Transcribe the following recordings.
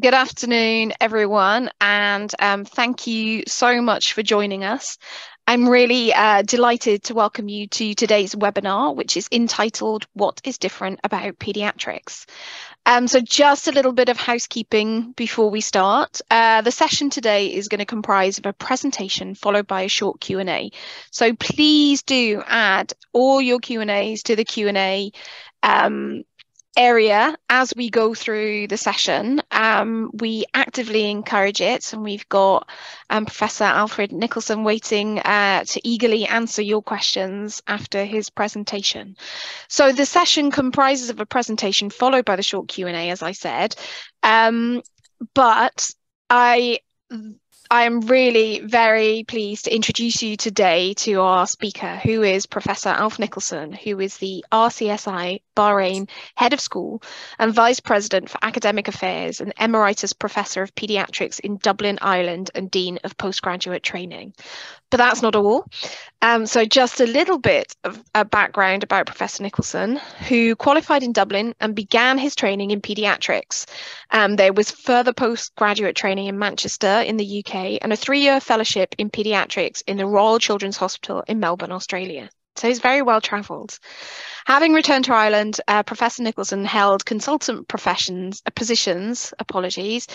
Good afternoon, everyone, and um, thank you so much for joining us. I'm really uh, delighted to welcome you to today's webinar, which is entitled What is Different About Pediatrics? Um, so just a little bit of housekeeping before we start. Uh, the session today is going to comprise of a presentation followed by a short Q&A. So please do add all your Q&As to the Q&A um, area as we go through the session. Um, we actively encourage it, and we've got um, Professor Alfred Nicholson waiting uh, to eagerly answer your questions after his presentation. So the session comprises of a presentation followed by the short Q&A, as I said, um, but I I am really very pleased to introduce you today to our speaker, who is Professor Alf Nicholson, who is the RCSI Bahrain Head of School and Vice President for Academic Affairs and Emeritus Professor of Pediatrics in Dublin, Ireland, and Dean of Postgraduate Training. But that's not all. Um, so, just a little bit of a background about Professor Nicholson, who qualified in Dublin and began his training in pediatrics. Um, there was further postgraduate training in Manchester in the UK and a three year fellowship in pediatrics in the Royal Children's Hospital in Melbourne, Australia. So he's very well travelled. Having returned to Ireland, uh, Professor Nicholson held consultant professions uh, positions, apologies,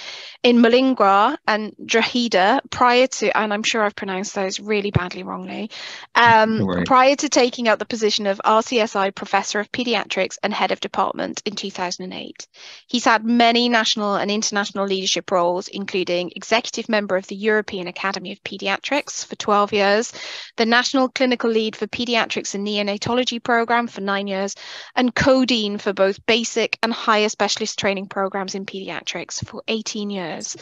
in Mullingar and Drogheda prior to, and I'm sure I've pronounced those really badly wrongly, um, prior to taking up the position of RCSI Professor of Paediatrics and Head of Department in 2008. He's had many national and international leadership roles, including Executive Member of the European Academy of Paediatrics for 12 years, the National Clinical Lead for Paediatrics and Neonatology Programme for nine years, and co-dean for both basic and higher specialist training programs in pediatrics for 18 years.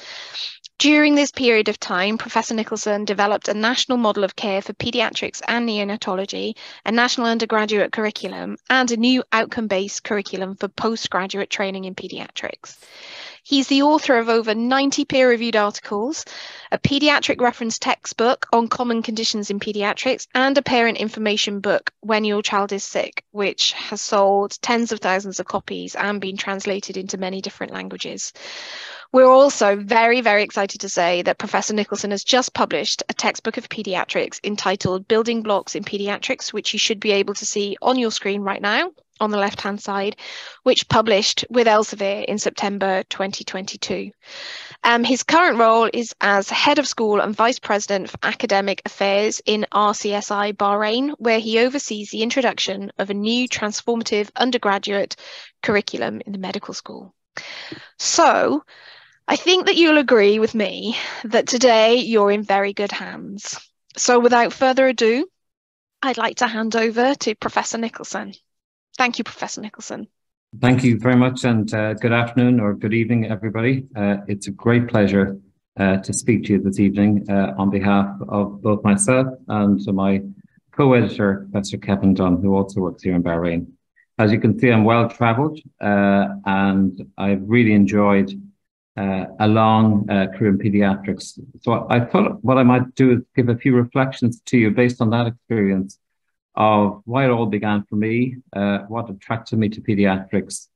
During this period of time, Professor Nicholson developed a national model of care for paediatrics and neonatology, a national undergraduate curriculum, and a new outcome based curriculum for postgraduate training in paediatrics. He's the author of over 90 peer reviewed articles, a pediatric reference textbook on common conditions in pediatrics, and a parent information book, When Your Child is Sick, which has sold tens of thousands of copies and been translated into many different languages. We're also very, very excited to say that Professor Nicholson has just published a textbook of pediatrics entitled Building Blocks in Pediatrics, which you should be able to see on your screen right now on the left hand side, which published with Elsevier in September 2022. Um, his current role is as head of school and vice president for academic affairs in RCSI Bahrain, where he oversees the introduction of a new transformative undergraduate curriculum in the medical school. So, I think that you'll agree with me that today you're in very good hands. So, without further ado, I'd like to hand over to Professor Nicholson. Thank you, Professor Nicholson. Thank you very much, and uh, good afternoon or good evening, everybody. Uh, it's a great pleasure uh, to speak to you this evening uh, on behalf of both myself and my co-editor, Professor Kevin Dunn, who also works here in Bahrain. As you can see, I'm well travelled, uh, and I've really enjoyed uh, a long career in paediatrics. So I thought what I might do is give a few reflections to you based on that experience of why it all began for me, uh, what attracted me to pediatrics,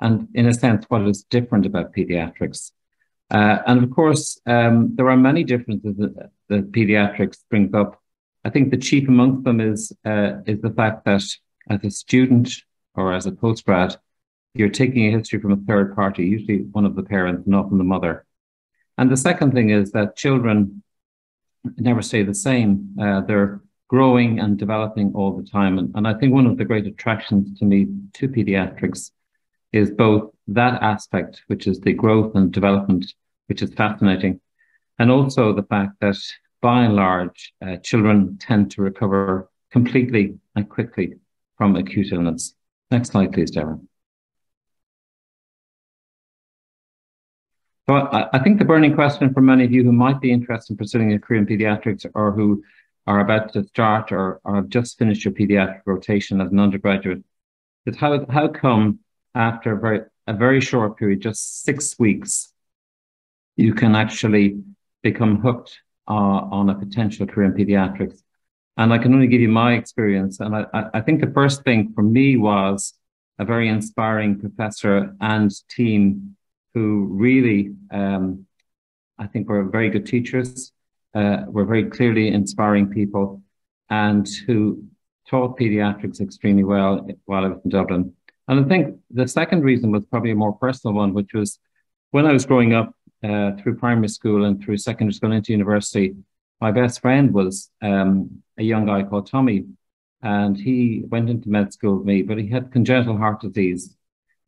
and in a sense, what is different about pediatrics. Uh, and of course, um, there are many differences that, that, pediatrics brings up. I think the chief amongst them is uh, is the fact that as a student or as a postgrad, you're taking a history from a third party, usually one of the parents, not from the mother. And the second thing is that children never stay the same. Uh, they're growing and developing all the time. And, and I think one of the great attractions to me to pediatrics is both that aspect, which is the growth and development, which is fascinating, and also the fact that by and large, uh, children tend to recover completely and quickly from acute illness. Next slide, please, Darren. So I, I, think the burning question for many of you who might be interested in pursuing a career in pediatrics or who are about to start or, or have just finished your pediatric rotation as an undergraduate is how, how come after a very, a very short period, just six weeks, you can actually become hooked uh, on a potential career in pediatrics. And I can only give you my experience. And I, I think the first thing for me was a very inspiring professor and team who really, um, I think, were very good teachers, uh, were very clearly inspiring people, and who taught pediatrics extremely well while I was in Dublin. And I think the second reason was probably a more personal one, which was when I was growing up uh, through primary school and through secondary school into university, my best friend was um, a young guy called Tommy, and he went into med school with me, but he had congenital heart disease,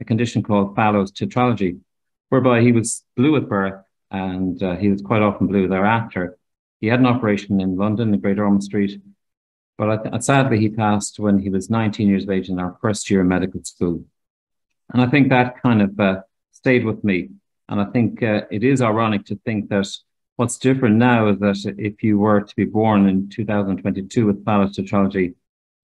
a condition called Fallot's tetralogy, whereby he was blue at birth and uh, he was quite often blue thereafter. He had an operation in London, in Great Ormond Street, but sadly he passed when he was 19 years of age in our first year of medical school. And I think that kind of uh, stayed with me. And I think uh, it is ironic to think that what's different now is that if you were to be born in 2022 with Fallot's tetralogy,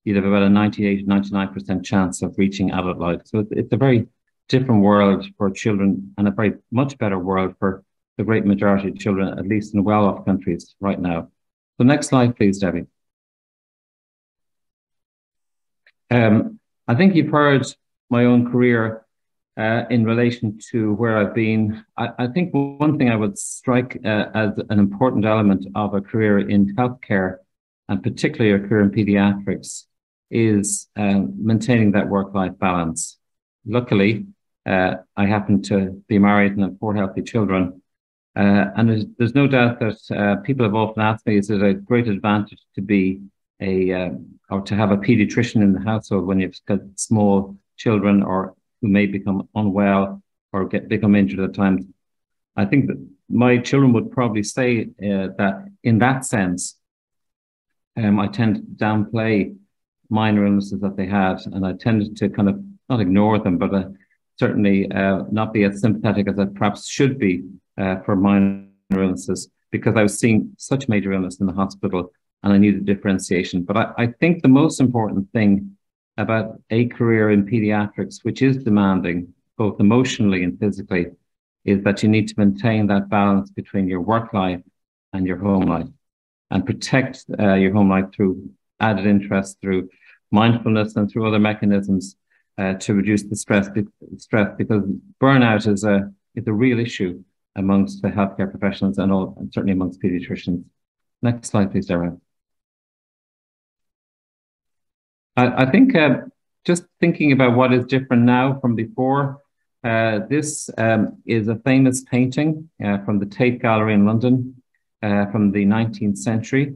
you'd have about a 98, 99% chance of reaching adult life. So it's a very different world for children and a very much better world for the great majority of children, at least in well-off countries right now. So next slide, please, Debbie. Um, I think you've heard my own career uh, in relation to where I've been. I, I think one thing I would strike uh, as an important element of a career in healthcare, and particularly a career in pediatrics, is um, maintaining that work-life balance. Luckily, uh, I happen to be married and have four healthy children. Uh, and there's, there's, no doubt that uh, people have often asked me, is it a great advantage to be a, um, or to have a pediatrician in the household when you've got small children or who may become unwell or get become injured at times? I think that my children would probably say uh, that in that sense, um, I tend to downplay minor illnesses that they had, and I tended to kind of not ignore them, but uh, certainly uh, not be as sympathetic as I perhaps should be uh, for minor illnesses because I was seeing such major illness in the hospital and I needed differentiation. But I, I think the most important thing about a career in pediatrics, which is demanding both emotionally and physically, is that you need to maintain that balance between your work life and your home life and protect uh, your home life through added interest, through mindfulness and through other mechanisms uh, to reduce the stress, stress because burnout is a, is a real issue amongst the healthcare professionals and, all, and certainly amongst pediatricians. Next slide, please, Sarah. I, I think uh, just thinking about what is different now from before, uh, this um, is a famous painting uh, from the Tate Gallery in London uh, from the 19th century,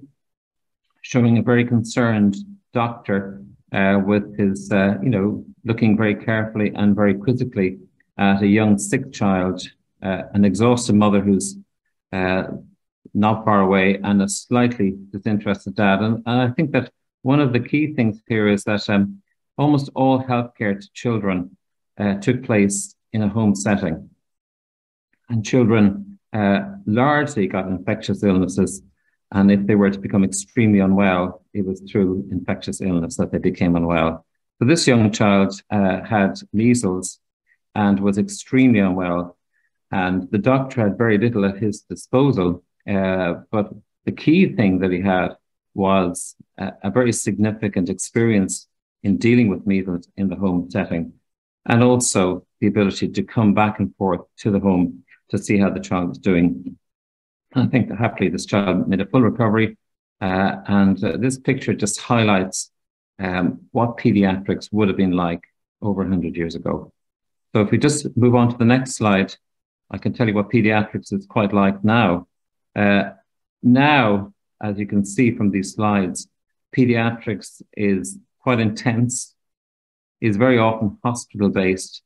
showing a very concerned doctor uh, with his, uh, you know, looking very carefully and very quizzically at a young sick child, an exhausted mother who's uh, not far away, and a slightly disinterested dad. And, and I think that one of the key things here is that um, almost all healthcare to children uh, took place in a home setting. And children uh, largely got infectious illnesses and if they were to become extremely unwell, it was through infectious illness that they became unwell. So this young child uh, had measles and was extremely unwell. And the doctor had very little at his disposal. Uh, but the key thing that he had was a, a, very significant experience in dealing with measles in the home setting, and also the ability to come back and forth to the home to see how the child was doing. I think that happily this child made a full recovery. Uh, and uh, this picture just highlights um, what pediatrics would have been like over 100 years ago. So if we just move on to the next slide, I can tell you what pediatrics is quite like now. Uh, now, as you can see from these slides, pediatrics is quite intense, is very often hospital based,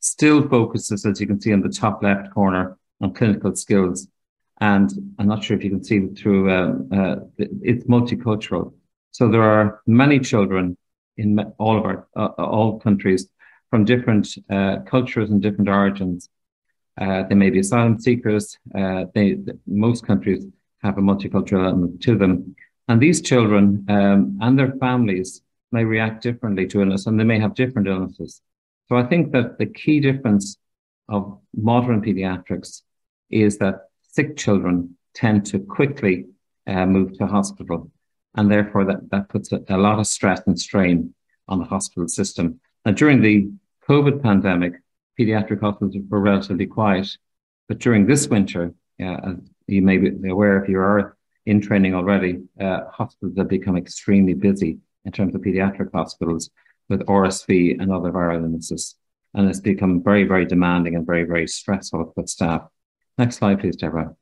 still focuses, as you can see on the top left corner, on clinical skills, and I'm not sure if you can see through, um, uh, it's multicultural. So there are many children in all of our, uh, all countries from different uh, cultures and different origins. Uh, they may be asylum seekers. Uh, they, most countries have a multicultural element to them. And these children um, and their families may react differently to illness and they may have different illnesses. So I think that the key difference of modern pediatrics is that sick children tend to quickly uh, move to hospital. And therefore, that, that puts a, a, lot of stress and strain on the hospital system. Now, during the COVID pandemic, pediatric hospitals were relatively quiet. But during this winter, uh, you may be aware if you are in training already, uh, hospitals have become extremely busy in terms of pediatric hospitals with RSV and other viral illnesses. And it's become very, very demanding and very, very stressful for staff. Next slide, please, Deborah.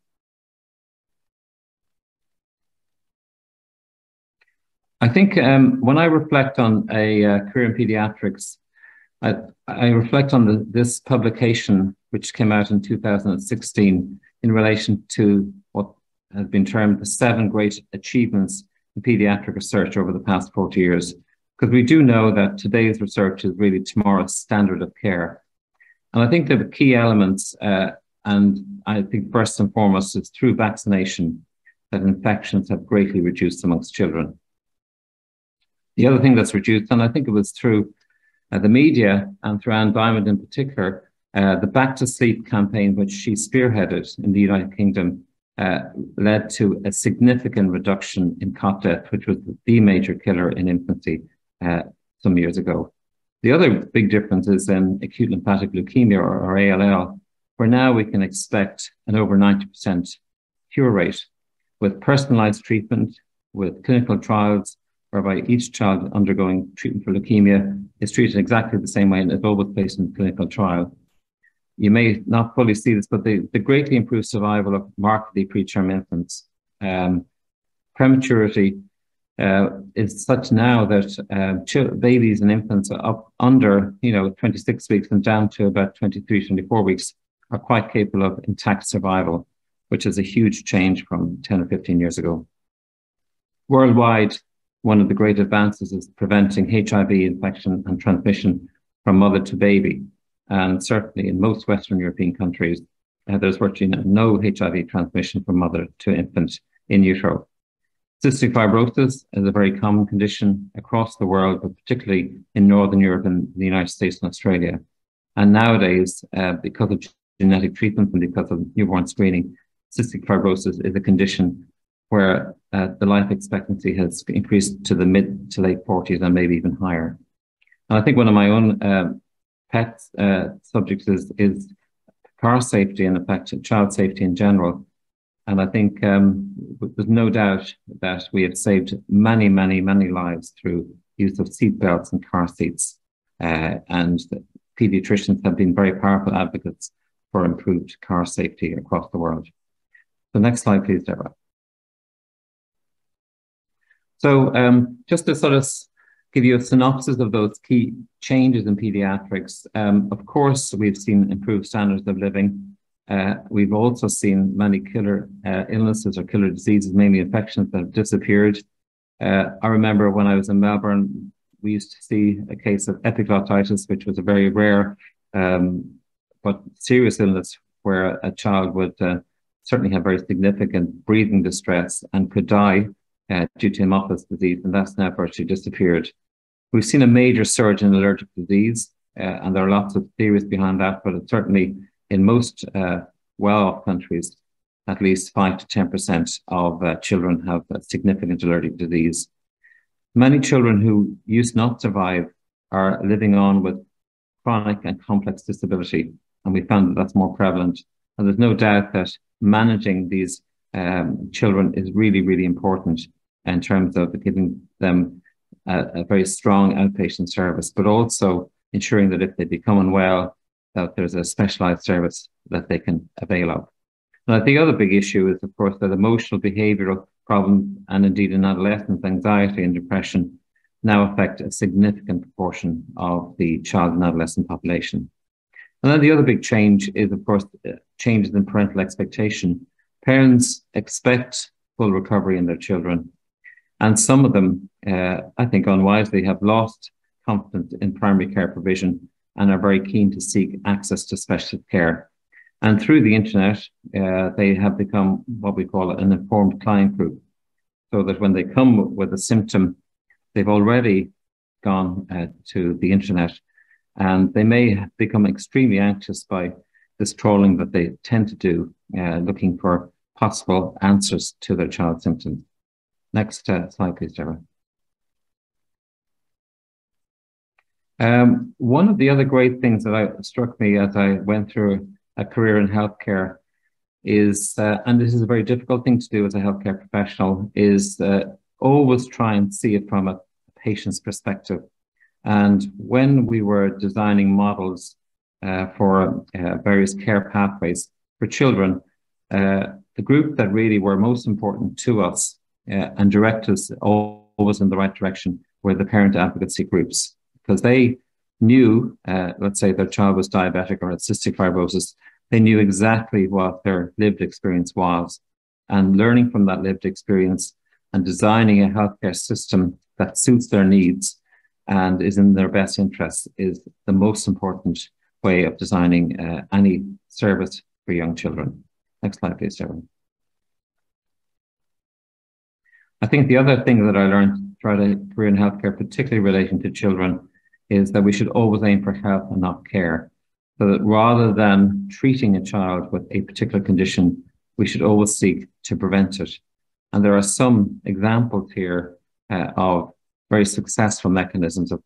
I think um, when I reflect on a uh, career in pediatrics, I, I reflect on the, this publication, which came out in 2016 in relation to what has been termed the seven great achievements in pediatric research over the past 40 years. Because we do know that today's research is really tomorrow's standard of care. And I think the key elements, uh, and I think first and foremost, is through vaccination that infections have greatly reduced amongst children. The other thing that's reduced, and I think it was through uh, the media and through Anne Diamond in particular, uh, the Back to Sleep campaign, which she spearheaded in the United Kingdom, uh, led to a significant reduction in cot death, which was the major killer in infancy uh, some years ago. The other big difference is in acute lymphatic leukemia or, or ALL, where now we can expect an over 90% cure rate with personalized treatment, with clinical trials, whereby each child undergoing treatment for leukemia is treated exactly the same way and is always placed in clinical trial you may not fully see this, but the, the greatly improved survival of markedly preterm infants. Um, prematurity uh, is such now that uh, babies and infants up under, you know, 26 weeks and down to about 23, 24 weeks are quite capable of intact survival, which is a huge change from 10 or 15 years ago. Worldwide, one of the great advances is preventing HIV infection and transmission from mother to baby. And certainly in most Western European countries, uh, there's virtually no HIV transmission from mother to infant in utero. Cystic fibrosis is a very common condition across the world, but particularly in Northern Europe and the United States and Australia. And nowadays, uh, because of genetic treatment and because of newborn screening, cystic fibrosis is a condition where uh, the life expectancy has increased to the mid to late 40s and maybe even higher. And I think one of my own uh, pet uh, subjects is, is car safety and in fact child safety in general. And I think um, there's no doubt that we have saved many, many, many lives through use of seat belts and car seats. Uh, and pediatricians have been very powerful advocates for improved car safety across the world. The next slide, please, Deborah. So um, just to sort of give you a synopsis of those key changes in pediatrics. Um, of course, we've seen improved standards of living. Uh, we've also seen many killer uh, illnesses or killer diseases, mainly infections that have disappeared. Uh, I remember when I was in Melbourne, we used to see a case of epiglottitis, which was a very rare um, but serious illness where a child would uh, certainly have very significant breathing distress and could die uh, due to Haemophilus disease, and that's now virtually disappeared. We've seen a major surge in allergic disease, uh, and there are lots of theories behind that, but certainly in most uh, well-off countries, at least 5 to 10% of uh, children have significant allergic disease. Many children who used not survive are living on with chronic and complex disability, and we found that that's more prevalent. And there's no doubt that managing these um, children is really, really important in terms of giving them a, a, very strong outpatient service, but also ensuring that if they become unwell, that there's a specialized service that they can avail of. Now, the other big issue is, of course, that emotional behavioral problems and indeed in adolescence, anxiety and depression now affect a significant proportion of the child and adolescent population. And then the other big change is, of course, uh, changes in parental expectation. Parents expect full recovery in their children and some of them, uh, I think unwisely, have lost confidence in primary care provision and are very keen to seek access to specialist care. And through the internet, uh, they have become what we call an informed client group. So that when they come with a symptom, they've already gone uh, to the internet and they may become extremely anxious by this trawling that they tend to do, uh, looking for possible answers to their child's symptoms. Next uh, slide, please, Deborah. Um, one of the other great things that I, struck me as I went through a career in healthcare is, uh, and this is a very difficult thing to do as a healthcare professional, is uh, always try and see it from a patient's perspective. And when we were designing models uh, for uh, various care pathways for children, uh, the group that really were most important to us uh, and direct us always in the right direction were the parent advocacy groups because they knew, uh, let's say their child was diabetic or had cystic fibrosis, they knew exactly what their lived experience was. And learning from that lived experience and designing a healthcare system that suits their needs and is in their best interest is the most important way of designing uh, any service for young children. Next slide, please, Deborah. I think the other thing that I learned throughout a career in healthcare, particularly relating to children, is that we should always aim for health and not care. So that rather than treating a child with a particular condition, we should always seek to prevent it. And there are some examples here uh, of very successful mechanisms of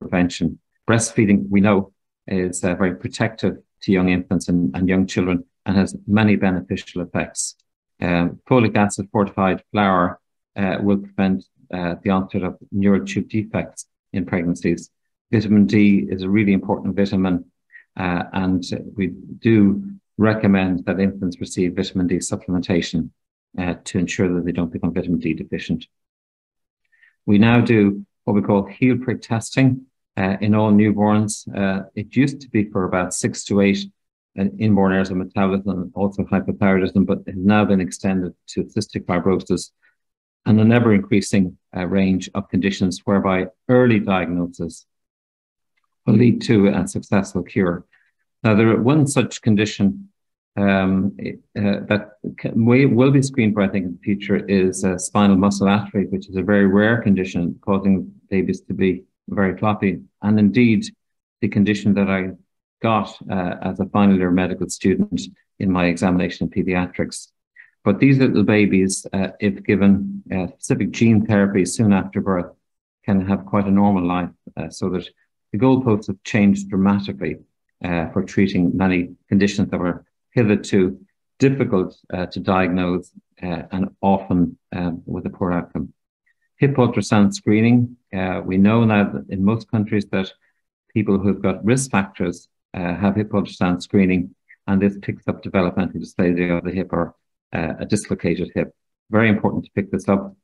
prevention. Breastfeeding, we know, is uh, very protective to young infants and, and young children and has many beneficial effects. Um, folic acid fortified flour uh, will prevent uh, the onset of neural tube defects in pregnancies. Vitamin D is a really important vitamin, uh, and we do recommend that infants receive vitamin D supplementation uh, to ensure that they don't become vitamin D deficient. We now do what we call heel prick testing uh, in all newborns. It used to be for about six to eight inborn errors of metabolism and also hypothyroidism, but has now been extended to cystic fibrosis and an ever increasing uh, range of conditions whereby early diagnosis will lead to a successful cure. Now, there are one such condition um, uh, that can, will be screened for, I think, in the future is uh, spinal muscle atrophy, which is a very rare condition causing babies to be very floppy. And indeed, the condition that I got uh, as a final year medical student in my examination in pediatrics. But these little babies, uh, if given uh, specific gene therapy soon after birth, can have quite a normal life, uh, so that the goalposts have changed dramatically uh, for treating many conditions that were hitherto difficult uh, to diagnose and often um, with a poor outcome. Hip ultrasound screening, we know now that in most countries that people who've got risk factors uh, have hip ultrasound screening, and this picks up developmental dysplasia of the hip or uh, a dislocated hip. Very important to pick this up.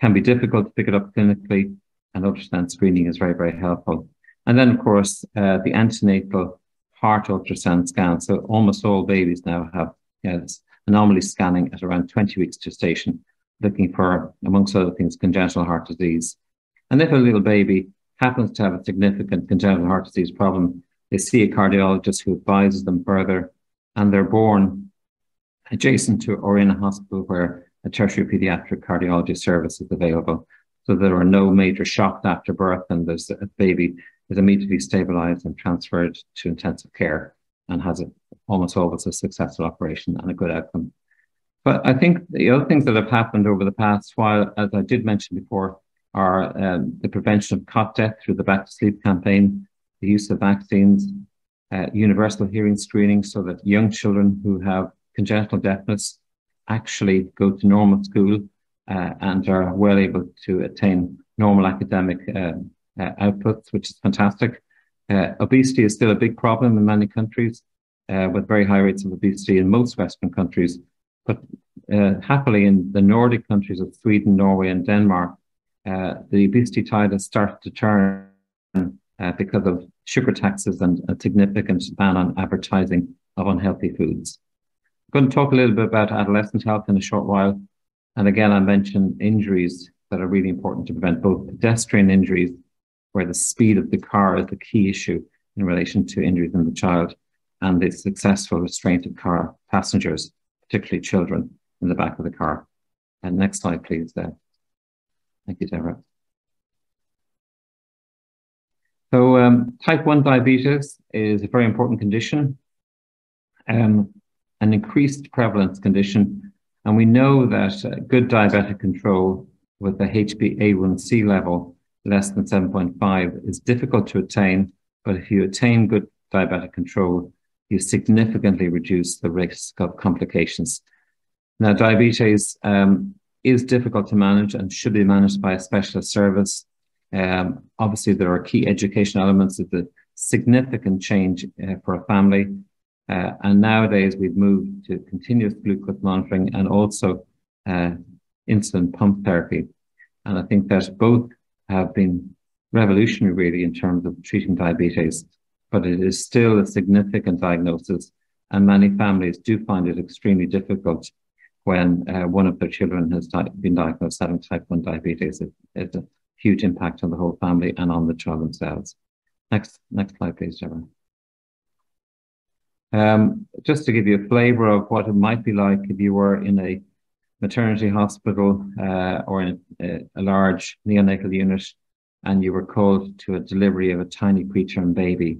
Can be difficult to pick it up clinically, and ultrasound screening is very, very helpful. And then, of course, uh, the antenatal heart ultrasound scan. So almost all babies now have yes, anomaly scanning at around 20 weeks gestation, looking for, amongst other things, congenital heart disease. And if a little baby happens to have a significant congenital heart disease problem, they see a cardiologist who advises them further, and they're born adjacent to or in a hospital where a tertiary pediatric cardiology service is available. So there are no major shocks after birth, and there's a baby is immediately stabilized and transferred to intensive care and has a, almost always a successful operation and a good outcome. But I think the other things that have happened over the past while, as I did mention before, are um, the prevention of cot death through the Back to Sleep campaign, the use of vaccines, uh, universal hearing screening so that young children who have congenital deafness actually go to normal school uh, and are well able to attain normal academic uh, uh outputs, which is fantastic. Uh, obesity is still a big problem in many countries, uh, with very high rates of obesity in most Western countries. But happily, in the Nordic countries of Sweden, Norway, and Denmark, the obesity tide has started to turn uh, because of sugar taxes and a significant ban on advertising of unhealthy foods. I'm going to talk a little bit about adolescent health in a short while. And again, I mentioned injuries that are really important to prevent both pedestrian injuries, where the speed of the car is the key issue in relation to injuries in the child, and the successful restraint of car passengers, particularly children in the back of the car. And next slide, please. There. Thank you, Deborah. So um, type 1 diabetes is a very important condition, um, an increased prevalence condition. And we know that uh, good diabetic control with the HbA1c level less than 7.5 is difficult to attain, but if you attain good diabetic control, you significantly reduce the risk of complications. Now, diabetes um, is difficult to manage and should be managed by a specialist service. Um, obviously, there are key education elements of the significant change uh, for a family. Uh, and nowadays, we've moved to continuous glucose monitoring and also uh, insulin pump therapy. And I think that both have been revolutionary, really, in terms of treating diabetes, but it is still a significant diagnosis. And many families do find it extremely difficult when uh, one of their children has di- been diagnosed having type 1 diabetes. It, huge impact on the whole family and on the child themselves. Next, next slide, please, Deborah. Um, just to give you a flavor of what it might be like if you were in a maternity hospital uh, or in a, a, large neonatal unit and you were called to a delivery of a tiny preterm baby.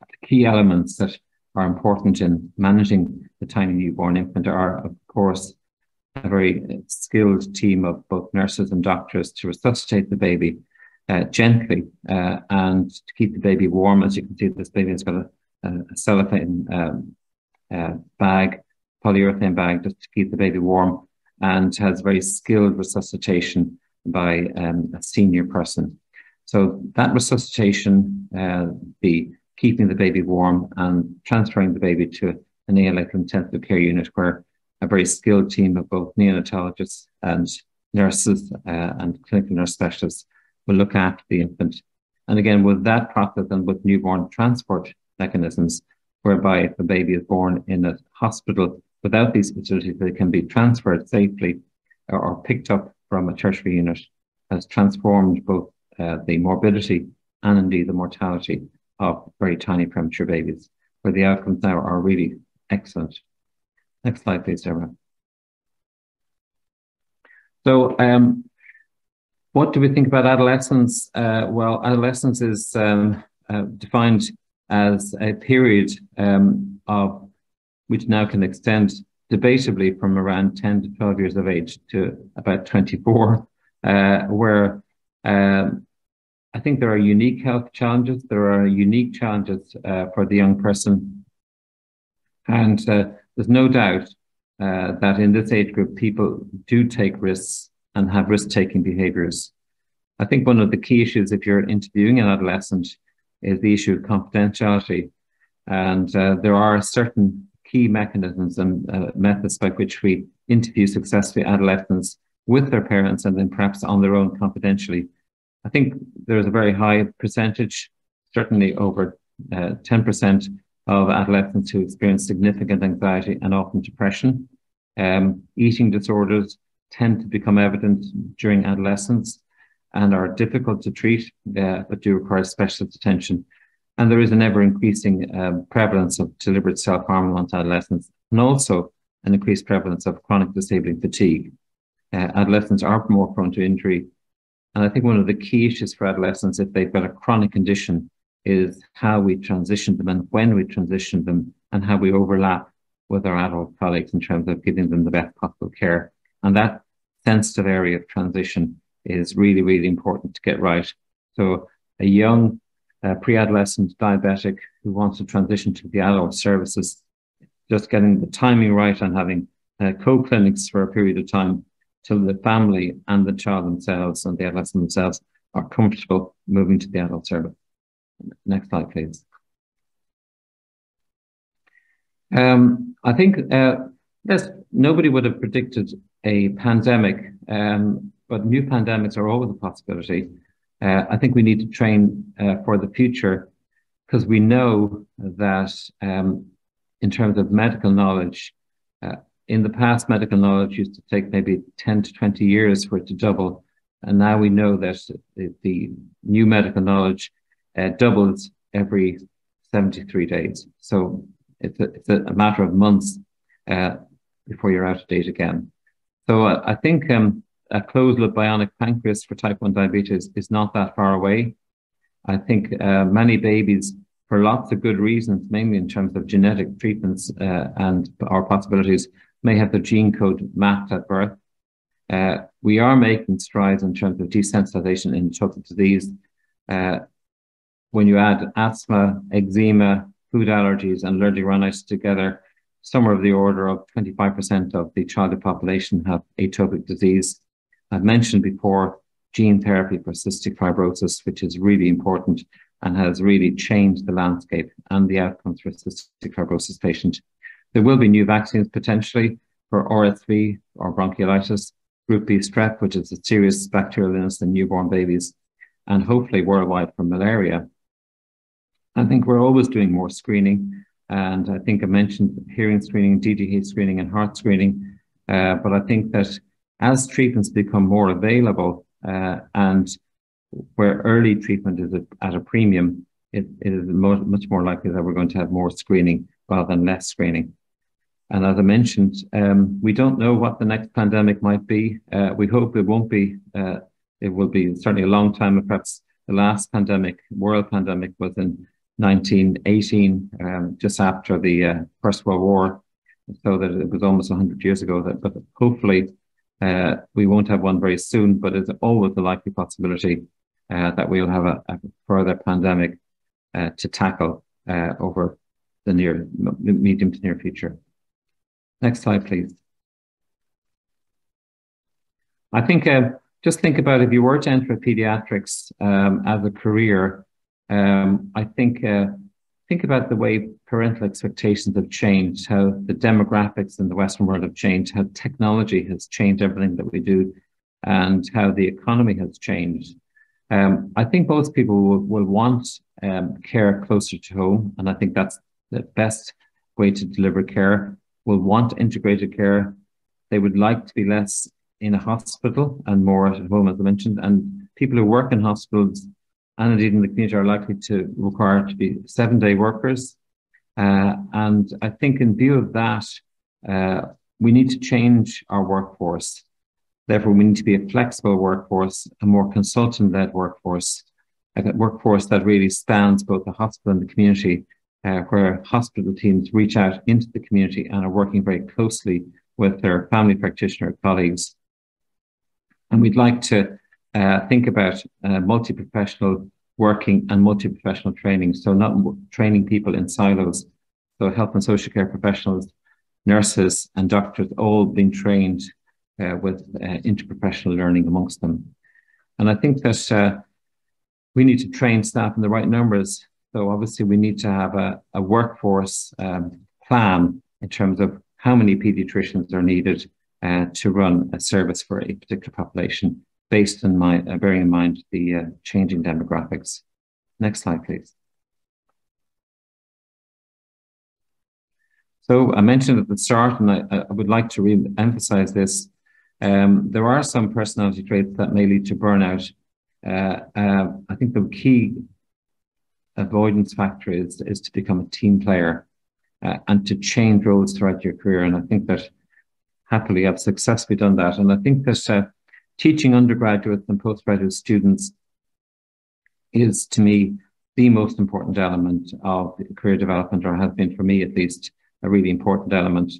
The key elements that are important in managing the tiny newborn infant are, of course, a very skilled team of both nurses and doctors to resuscitate the baby uh, gently uh, and to keep the baby warm. As you can see, this baby has got a, a cellophane um, uh, bag, polyurethane bag, just to keep the baby warm, and has very skilled resuscitation by um, a senior person. So that resuscitation, uh, the keeping the baby warm and transferring the baby to a neonatal intensive care unit where a very skilled team of both neonatologists and nurses uh, and clinical nurse specialists will look after the infant. And again, with that process and with newborn transport mechanisms, whereby if a baby is born in a hospital without these facilities, they can be transferred safely or, or picked up from a tertiary unit, has transformed both uh, the morbidity and indeed the mortality of very tiny premature babies, where the outcomes now are really excellent. Next slide, please, Deborah. So, um, what do we think about adolescence? Uh, well, adolescence is um, uh, defined as a period um, of which now can extend debatably from around 10 to 12 years of age to about 24, uh, where um, I think there are unique health challenges. There are unique challenges uh, for the young person. And uh, there's no doubt uh, that in this age group, people do take risks and have risk taking behaviors. I think one of the key issues if you're interviewing an adolescent is the issue of confidentiality. And uh, there are certain key mechanisms and uh, methods by which we interview successfully adolescents with their parents and then perhaps on their own confidentially. I think there's a very high percentage, certainly over uh, 10% of adolescents who experience significant anxiety and often depression. Um, eating disorders tend to become evident during adolescence and are difficult to treat, uh, but do require specialist attention. And there is an ever increasing um, prevalence of deliberate self harm among adolescents, and also an increased prevalence of chronic disabling fatigue. Uh, adolescents are more prone to injury. And I think one of the key issues for adolescents, if they've got a chronic condition, is how we transition them and when we transition them and how we overlap with our adult colleagues in terms of giving them the best possible care. And that sensitive area of transition is really, really important to get right. So a young uh, pre-adolescent diabetic who wants to transition to the adult services, just getting the timing right and having uh, co-clinics for a period of time till the family and the child themselves and the adolescent themselves are comfortable moving to the adult service. Next slide, please. Um, I think uh, nobody would have predicted a pandemic, um, but new pandemics are always a possibility. Uh, I think we need to train uh, for the future because we know that um, in terms of medical knowledge, uh, in the past, medical knowledge used to take maybe 10 to 20 years for it to double. And now we know that the, the new medical knowledge uh, doubles every 73 days. So it's a, it's a matter of months uh, before you're out of date again. So uh, I think um, a closed loop bionic pancreas for type 1 diabetes is not that far away. I think uh, many babies, for lots of good reasons, mainly in terms of genetic treatments uh, and our possibilities, may have the gene code mapped at birth. Uh, we are making strides in terms of desensitization in atopic disease. Uh, when you add asthma, eczema, food allergies, and allergic rhinitis together, somewhere of the order of 25% of the childhood population have atopic disease. I've mentioned before gene therapy for cystic fibrosis, which is really important and has really changed the landscape and the outcomes for cystic fibrosis patients. There will be new vaccines potentially for RSV or bronchiolitis, group B strep, which is a serious bacterial illness in newborn babies, and hopefully worldwide for malaria. I think we're always doing more screening. And I think I mentioned hearing screening, DDH screening, and heart screening. Uh, but I think that as treatments become more available uh, and where early treatment is at a premium, it, it is much more likely that we're going to have more screening rather than less screening. And as I mentioned, um, we don't know what the next pandemic might be. Uh, we hope it won't be. Uh, it will be certainly a long time. Perhaps the last pandemic, world pandemic, was in 1918, um, just after the uh, First World War. So that it was almost 100 years ago. That, but hopefully, uh, we won't have one very soon. But it's always a likely possibility uh, that we'll have a, a further pandemic uh, to tackle over the near, medium to near future. Next slide, please. I think uh, just think about if you were to enter pediatrics um, as a career, um, I think uh, think about the way parental expectations have changed, how the demographics in the Western world have changed, how technology has changed everything that we do, and how the economy has changed. Um, I think most people will, will want um, care closer to home, and I think that's the best way to deliver care will want integrated care. They would like to be less in a hospital and more at home, as I mentioned. And people who work in hospitals and indeed in the community are likely to require to be seven day workers. Uh, and I think, in view of that, uh, we need to change our workforce. Therefore, we need to be a flexible workforce, a more consultant led workforce, a workforce that really spans both the hospital and the community uh, where hospital teams reach out into the community and are working very closely with their family practitioner colleagues. And we'd like to uh, think about uh, multi-professional working and multi-professional training. So not training people in silos. So health and social care professionals, nurses and doctors all being trained uh, with uh, interprofessional learning amongst them. And I think that uh, we need to train staff in the right numbers so obviously we need to have a, a workforce um, plan in terms of how many pediatricians are needed uh, to run a service for a particular population based on my, uh, bearing in mind the uh, changing demographics. Next slide, please. So I mentioned at the start, and I, I would like to re-emphasize this, um, there are some personality traits that may lead to burnout. Uh, uh, I think the key avoidance factor is, is to become a team player uh, and to change roles throughout your career. And I think that happily I've successfully done that. And I think that uh, teaching undergraduates and postgraduate students is to me the most important element of career development, or has been for me at least a really important element.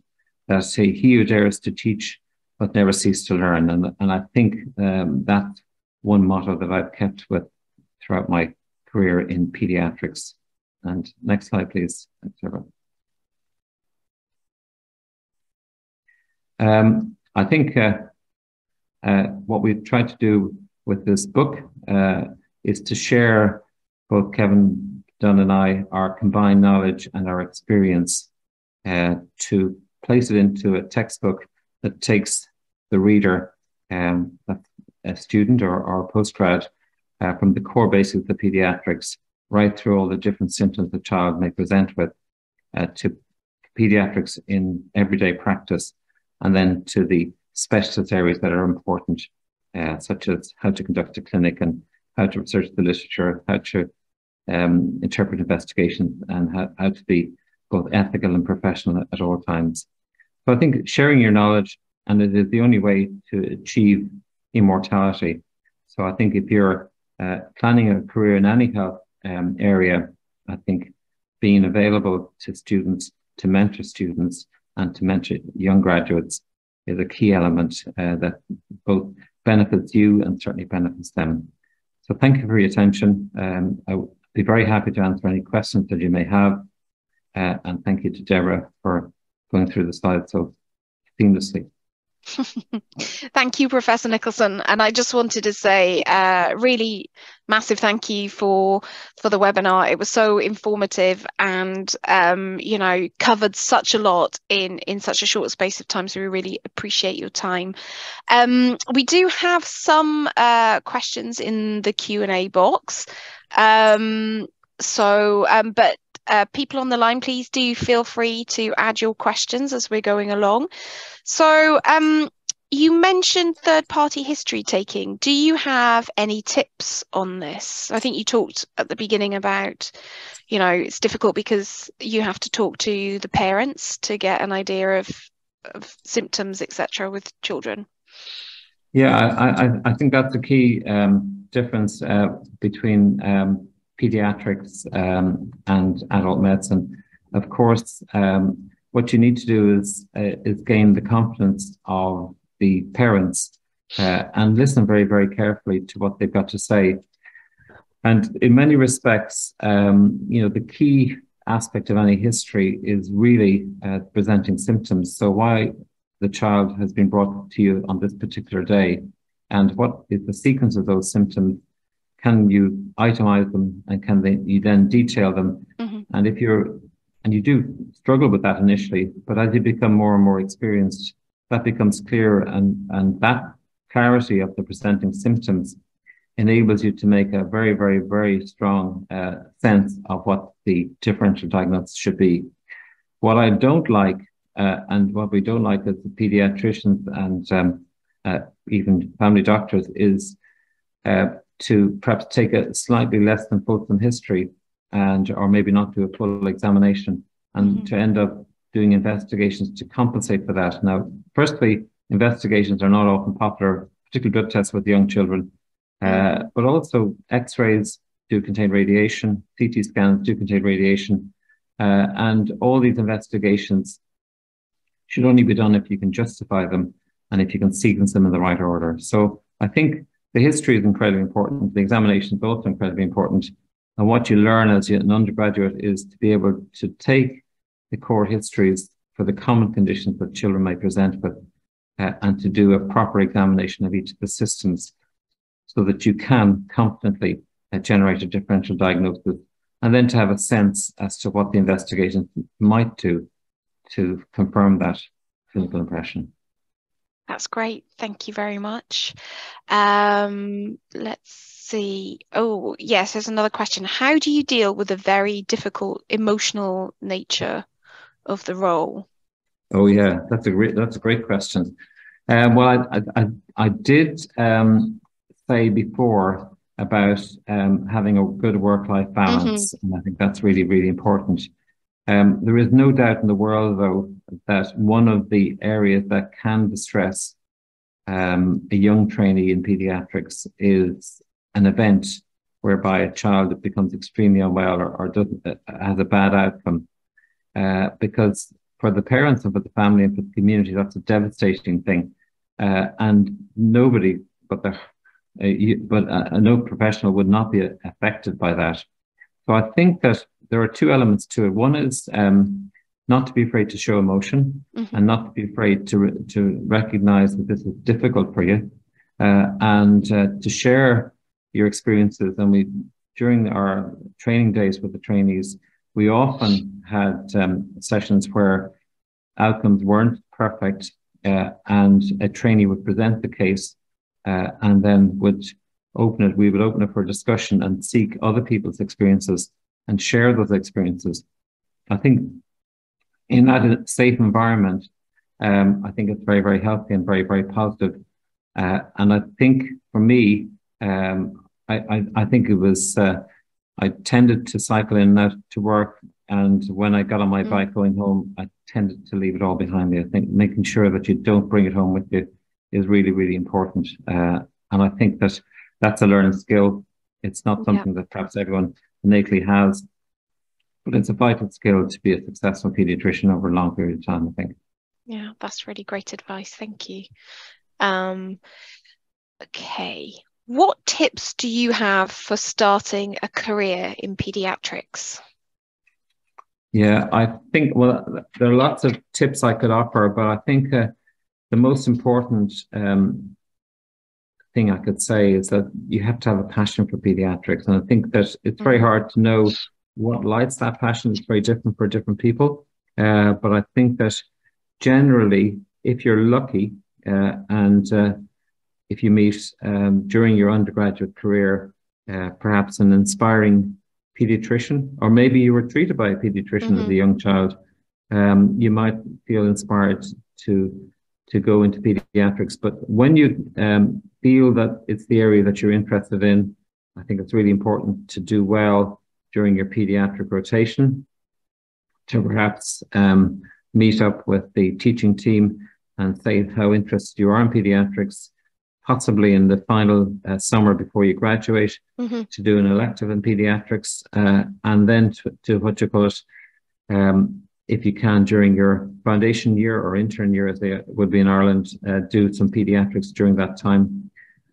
That say he who dares to teach but never cease to learn. And, and I think um, that's one motto that I've kept with throughout my career in pediatrics. And next slide, please. Um, I think uh, uh, what we've tried to do with this book uh, is to share both Kevin Dunn and I our combined knowledge and our experience uh, to place it into a textbook that takes the reader, um, a student or, or postgrad, uh, from the core basics of the pediatrics right through all the different symptoms the child may present with uh, to pediatrics in everyday practice and then to the specialist areas that are important, uh, such as how to conduct a clinic and how to research the literature, how to um, interpret investigations, and how, how to be both ethical and professional at all times. So I think sharing your knowledge, and it is the only way to achieve immortality. So I think if you're uh, planning a career in any health um, area, I think being available to students, to mentor students, and to mentor young graduates is a key element uh, that both benefits you and certainly benefits them. So thank you for your attention. Um, I'll be very happy to answer any questions that you may have. Uh, and thank you to Deborah for going through the slides so seamlessly. thank you, Professor Nicholson. And I just wanted to say, uh, really massive thank you for for the webinar. It was so informative and um, you know covered such a lot in in such a short space of time. So we really appreciate your time. Um, we do have some uh, questions in the Q and A box. Um, so, um, but uh, people on the line, please do feel free to add your questions as we're going along. So um, you mentioned third party history taking. Do you have any tips on this? I think you talked at the beginning about, you know, it's difficult because you have to talk to the parents to get an idea of, of symptoms, etc., with children. Yeah, I, I, I think that's the key um, difference uh, between um, pediatrics um, and adult medicine. Of course, um, what you need to do is uh, is gain the confidence of the parents uh, and listen very very carefully to what they've got to say. And in many respects, um, you know, the key aspect of any history is really uh, presenting symptoms. So why the child has been brought to you on this particular day, and what is the sequence of those symptoms? Can you itemize them, and can they, you then detail them? Mm-hmm. And if you're and you do struggle with that initially, but as you become more and more experienced, that becomes clearer and, and that clarity of the presenting symptoms enables you to make a very, very, very strong uh, sense of what the differential diagnosis should be. What I don't like, uh, and what we don't like as pediatricians and um, uh, even family doctors, is uh, to perhaps take a slightly less than fulsome history and or maybe not do a full examination and mm-hmm. to end up doing investigations to compensate for that. Now, firstly, investigations are not often popular, particularly blood tests with young children, uh, mm-hmm. but also X-rays do contain radiation, CT scans do contain radiation, uh, and all these investigations should only be done if you can justify them and if you can sequence them in the right order. So I think the history is incredibly important. The examination is also incredibly important. And what you learn as an undergraduate is to be able to take the core histories for the common conditions that children may present with uh, and to do a proper examination of each of the systems so that you can confidently uh, generate a differential diagnosis and then to have a sense as to what the investigation might do to confirm that clinical impression. That's great. Thank you very much. Um, let's see. Oh, yes, there's another question. How do you deal with the very difficult emotional nature of the role? Oh, yeah, that's a great that's a great question. Um, well, I I, I did um, say before about um, having a good work life balance, mm-hmm. and I think that's really really important. Um, there is no doubt in the world, though, that one of the areas that can distress um, a young trainee in pediatrics is an event whereby a child becomes extremely unwell or, or doesn't uh, has a bad outcome. Uh, because for the parents and for the family and for the community, that's a devastating thing. Uh, and nobody but the uh, you, but uh, no professional would not be affected by that. So I think that there are two elements to it. One is um, not to be afraid to show emotion mm-hmm. and not to be afraid to re- to recognize that this is difficult for you uh, and to share your experiences. And we, during our training days with the trainees, we often had um, sessions where outcomes weren't perfect, uh, and a trainee would present the case uh, and then would open it. We would open it for discussion and seek other people's experiences and share those experiences. I think in that safe environment, um, I think it's very, very healthy and very, very positive. Uh, and I think for me, um, I, I, I, think it was, uh, I tended to cycle in and out to work. And when I got on my mm. bike going home, I tended to leave it all behind me. I think making sure that you don't bring it home with you is really, really important. Uh, and I think that that's a learning skill. It's not something yeah. that perhaps everyone innately has, but it's a vital skill to be a successful pediatrician over a long period of time, I think. Yeah, that's really great advice. Thank you. Um, okay. What tips do you have for starting a career in pediatrics? Yeah, I think, well, there are lots of tips I could offer, but I think uh, the most important um, thing I could say is that you have to have a passion for pediatrics. And I think that it's very mm-hmm. hard to know what lights that passion. It's very different for different people. Uh, but I think that generally, if you're lucky uh, and uh, if you meet um, during your undergraduate career, uh, perhaps an inspiring pediatrician, or maybe you were treated by a pediatrician mm-hmm. as a young child, um, you might feel inspired to to go into pediatrics. But when you um, feel that it's the area that you're interested in, I think it's really important to do well during your pediatric rotation, to perhaps um, meet up with the teaching team and say how interested you are in pediatrics, possibly in the final uh, summer before you graduate, mm-hmm. to do an elective in pediatrics, uh, and then to, to, what you call it, um, if you can, during your foundation year or intern year, as they would be in Ireland, uh, do some pediatrics during that time.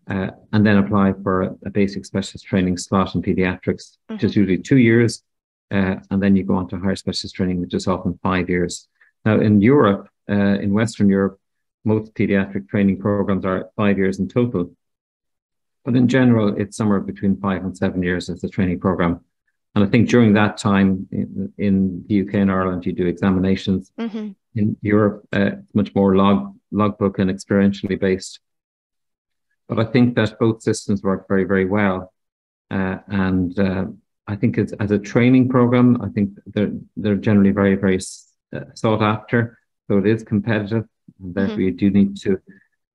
Uh, and then apply for a, a, basic specialist training slot in pediatrics, mm-hmm. which is mm-hmm. usually two years. Uh, and then you go on to higher specialist training, which is often five years. Now, in Europe, uh, in Western Europe, most pediatric training programs are five years in total. But in general, it's somewhere between five and seven years as a training program. And I think during that time in, in the UK and Ireland, you do examinations. Mm-hmm. In Europe, uh, it's much more log logbook and experientially based. But I think that both systems work very, very well. Uh, and uh, I think it's, as a training program, I think they're, they're generally very, very uh, sought after. So it is competitive. And therefore, mm-hmm. you do need to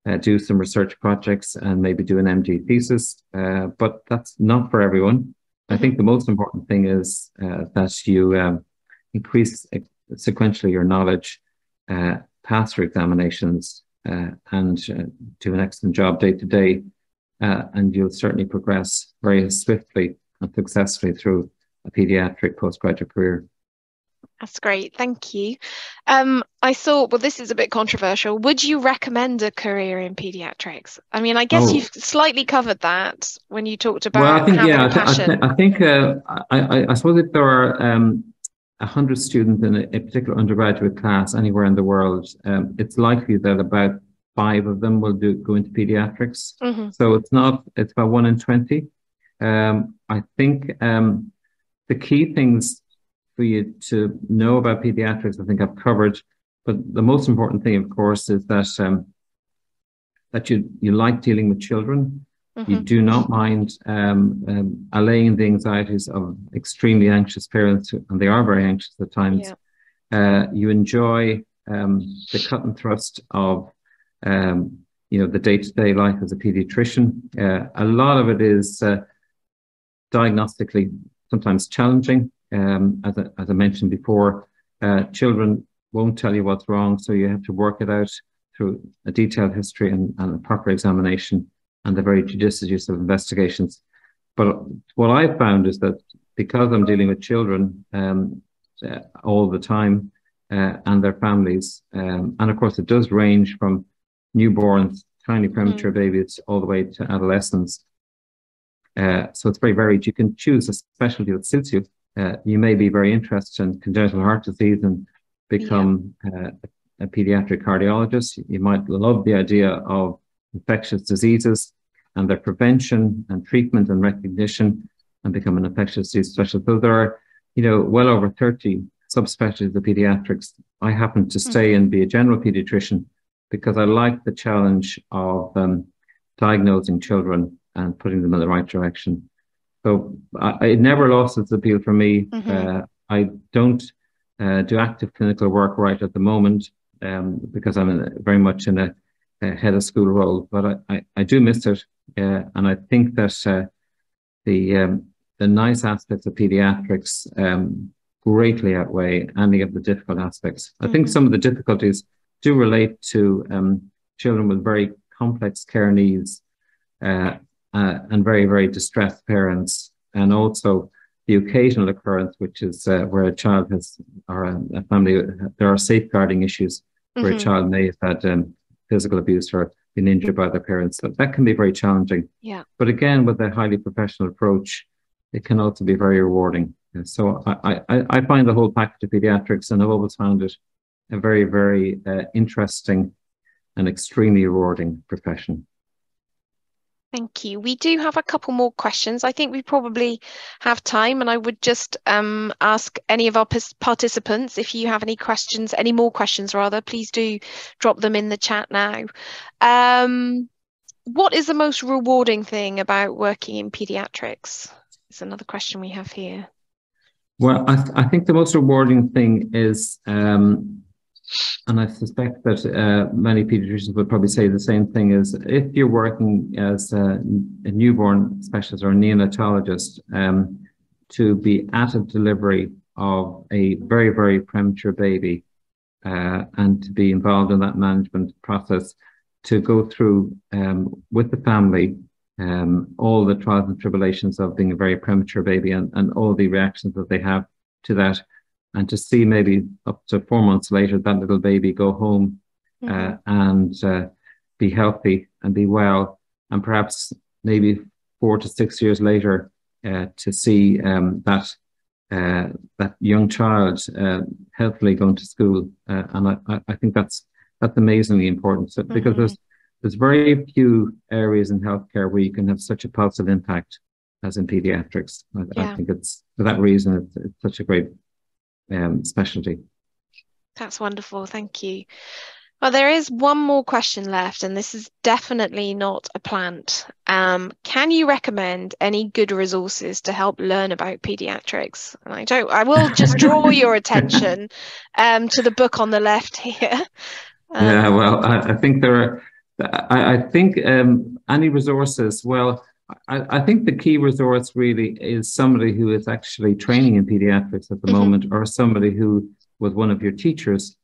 uh, do some research projects and maybe do an MD thesis. Uh, but that's not for everyone. I think the most important thing is uh, that you um, increase sequentially your knowledge, uh, pass your examinations, uh, and uh, do an excellent job day to day. Uh, and you'll certainly progress very swiftly and successfully through a pediatric postgraduate career. That's great. Thank you. Um, I thought, well, this is a bit controversial. Would you recommend a career in pediatrics? I mean, I guess oh. you've slightly covered that when you talked about well, I think, yeah, passion. I, th- I think uh, I, I, suppose if there are um, 100 students in a, a, particular undergraduate class anywhere in the world, um, it's likely that about five of them will do go into pediatrics. Mm-hmm. So it's not, it's about one in 20. Um, I think um, the key things for you to know about pediatrics, I think I've covered. But the most important thing, of course, is that um, that you you like dealing with children. Mm-hmm. You do not mind um, um, allaying the anxieties of extremely anxious parents, and they are very anxious at times. Yeah. Uh, you enjoy um, the cut and thrust of um, you know the day-to-day life as a pediatrician. Uh, a lot of it is uh, diagnostically sometimes challenging um, as, I, as I mentioned before, uh, children won't tell you what's wrong, so you have to work it out through a detailed history and, and a proper examination and the very judicious use of investigations. But what I've found is that because I'm dealing with children um, uh, all the time uh, and their families, um, and of course it does range from newborns, tiny premature mm. babies, all the way to adolescents. Uh, so it's very varied. You can choose a specialty that suits you uh, you may be very interested in congenital heart disease and become yeah. uh, a pediatric cardiologist. You might love the idea of infectious diseases and their prevention and treatment and recognition and become an infectious disease specialist. So there are, you know, well over 30 subspecialties of pediatrics. I happen to stay mm-hmm. and be a general pediatrician because I like the challenge of um, diagnosing children and putting them in the right direction. So I, it never lost its appeal for me. Mm-hmm. Uh, I don't uh, do active clinical work right at the moment um, because I'm in, very much in a, a, head of school role, but I, I, I do miss it. Uh, and I think that uh, the um, the nice aspects of pediatrics um, greatly outweigh any of the difficult aspects. I mm-hmm. think some of the difficulties do relate to um, children with very complex care needs uh, uh, and very, very distressed parents, and also the occasional occurrence, which is uh, where a child has or a, a, family there are safeguarding issues where mm-hmm. a child may have had um, physical abuse or been injured by their parents. So that can be very challenging. Yeah. But again, with a highly professional approach, it can also be very rewarding. So I, I, I find the whole package of pediatrics, and I've always found it a very, very uh, interesting and extremely rewarding profession. Thank you. We do have a couple more questions. I think we probably have time, and I would just um, ask any of our participants if you have any questions, any more questions rather, please do drop them in the chat now. Um, what is the most rewarding thing about working in pediatrics? Is another question we have here. Well, I, th I think the most rewarding thing is um, and I suspect that uh, many pediatricians would probably say the same thing is if you're working as a, a newborn specialist or a neonatologist, um, to be at a delivery of a very, very premature baby uh, and to be involved in that management process, to go through um, with the family um, all the trials and tribulations of being a very premature baby and, and all the reactions that they have to that and to see maybe up to four months later that little baby go home uh, mm-hmm. uh, and uh, be healthy and be well, and perhaps maybe four to six years later uh, to see um, that uh, that young child uh, healthily going to school, and I, I think that's that's amazingly important so, mm-hmm. because there's there's very few areas in healthcare where you can have such a positive impact as in pediatrics. I, yeah. I think it's for that reason it's, it's such a great um, specialty. That's wonderful. Thank you. Well, there is one more question left, and this is definitely not a plant. Um, can you recommend any good resources to help learn about pediatrics? And I don't. I will just draw your attention um, to the book on the left here. Um, yeah, well, I, I, think there are. I, I think um, any resources. Well, I, I, think the key resource really is somebody who is actually training in pediatrics at the mm-hmm. moment, or somebody who was one of your teachers,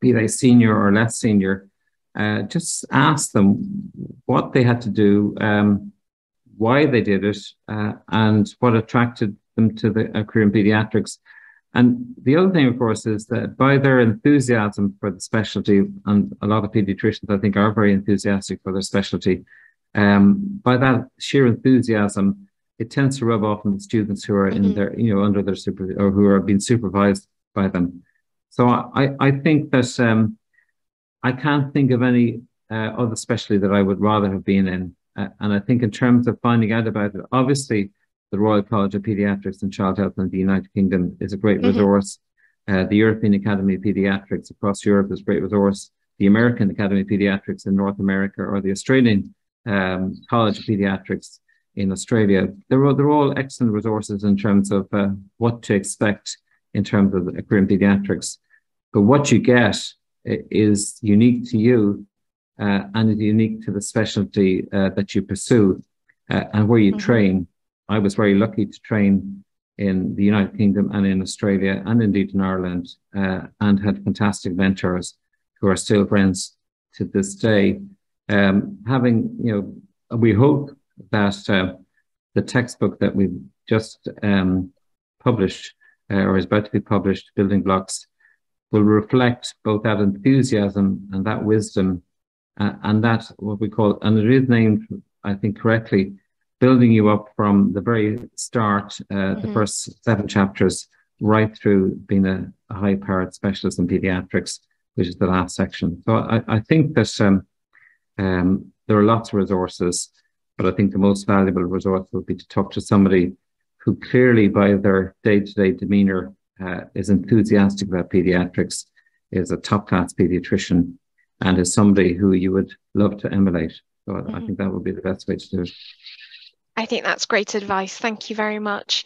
be they senior or less senior. Uh, just ask them what they had to do, um, why they did it, uh, and what attracted them to the uh, career in pediatrics. And the other thing, of course, is that by their enthusiasm for the specialty, and a lot of pediatricians, I think, are very enthusiastic for their specialty, um, by that sheer enthusiasm, it tends to rub off on the students who are mm-hmm. in their, you know, under their super or who are being supervised by them. So I, I think that um, I can't think of any uh, other specialty that I would rather have been in. Uh, and I think in terms of finding out about it, obviously the Royal College of Pediatrics and Child Health in the United Kingdom is a great mm-hmm. resource. Uh, the European Academy of Pediatrics across Europe is a great resource. The American Academy of Pediatrics in North America or the Australian um, College of Pediatrics in Australia. They're all, they're all excellent resources in terms of uh, what to expect in terms of a career in pediatrics. But what you get is unique to you uh, and is unique to the specialty uh, that you pursue uh, and where you mm-hmm. train. I was very lucky to train in the United Kingdom and in Australia and indeed in Ireland uh, and had fantastic mentors who are still friends to this day um, having, you know, we hope that uh, the textbook that we've just um, published uh, or is about to be published, Building Blocks, will reflect both that enthusiasm and that wisdom uh, and that what we call, and it is named, I think correctly, building you up from the very start, uh, mm-hmm. the first seven chapters, right through being a, a high-powered specialist in pediatrics, which is the last section. So I, I think that um, um, there are lots of resources, but I think the most valuable resource would be to talk to somebody who clearly, by their day to day demeanor, uh, is enthusiastic about pediatrics, is a top class pediatrician, and is somebody who you would love to emulate. So mm-hmm. I think that would be the best way to do it. I think that's great advice. Thank you very much.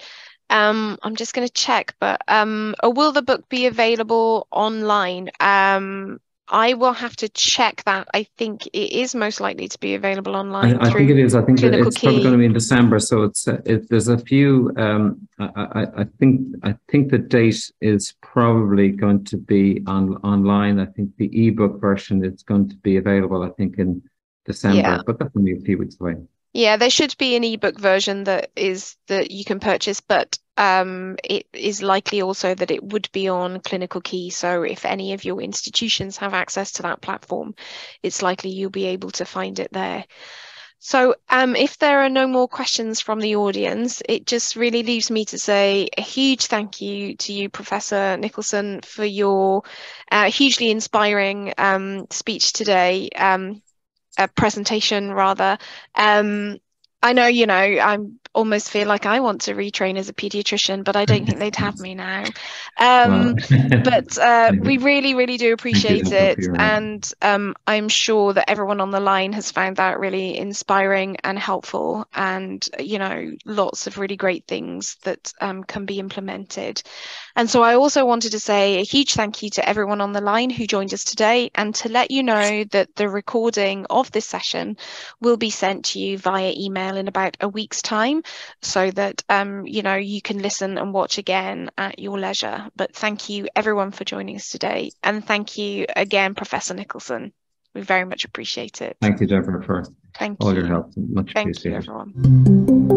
Um, I'm just going to check, but um, will the book be available online? Um, I will have to check that. I think it is most likely to be available online. I, I think it is. I think it's key. probably going to be in December. So it's uh, it, there's a few. Um, I, I, I, think I think the date is probably going to be on online. I think the ebook version is going to be available. I think in December, yeah. but that's only a few weeks away. Yeah, there should be an ebook version that is that you can purchase, but um, it is likely also that it would be on Clinical Key. So if any of your institutions have access to that platform, it's likely you'll be able to find it there. So um, if there are no more questions from the audience, it just really leaves me to say a huge thank you to you, Professor Nicholson, for your uh, hugely inspiring um, speech today, um, presentation rather. Um, I know, you know, I'm almost feel like I want to retrain as a pediatrician, but I don't think they'd have me now. Um, but uh, we really, really do appreciate it. And um, I'm sure that everyone on the line has found that really inspiring and helpful and, you know, lots of really great things that um, can be implemented. And so I also wanted to say a huge thank you to everyone on the line who joined us today and to let you know that the recording of this session will be sent to you via email in about a week's time so that um, you know you can listen and watch again at your leisure. But thank you everyone for joining us today. And thank you again, Professor Nicholson. We very much appreciate it. Thank you, Deborah, for thank all you. your help. Much thank appreciated. you, everyone.